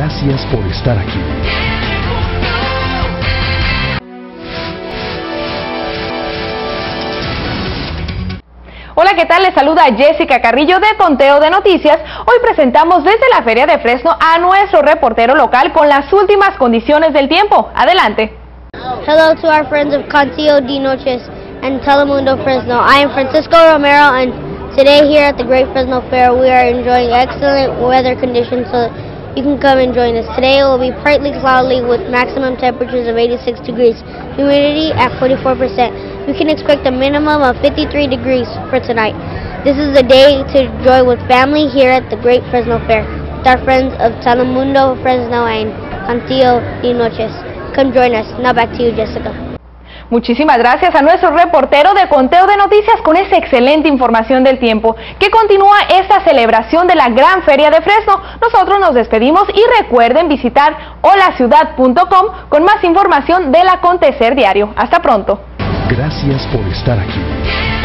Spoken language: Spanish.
Gracias por estar aquí. Hola, ¿qué tal? Les saluda Jessica Carrillo de Conteo de Noticias. Hoy presentamos desde la Feria de Fresno a nuestro reportero local con las últimas condiciones del tiempo. Adelante. Hello to our friends of Contillo de Noches and Telemundo Fresno. I am Francisco Romero and today here at the Great Fresno Fair we are enjoying excellent weather conditions so you can come and join us. Today it will be partly cloudy with maximum temperatures of 86 degrees, humidity at 44%. You can expect a minimum of 53 degrees for tonight. This is a day to enjoy with family here at the Great Fresno Fair with our friends of Telemundo Fresno and Cantillo de Noches. Come join us. Now back to you, Jessica. Muchísimas gracias a nuestro reportero de Conteo de Noticias con esa excelente información del tiempo que continúa esta celebración de la Gran Feria de Fresno. Nosotros nos despedimos y recuerden visitar holaciudad.com con más información del acontecer diario. Hasta pronto. Gracias por estar aquí.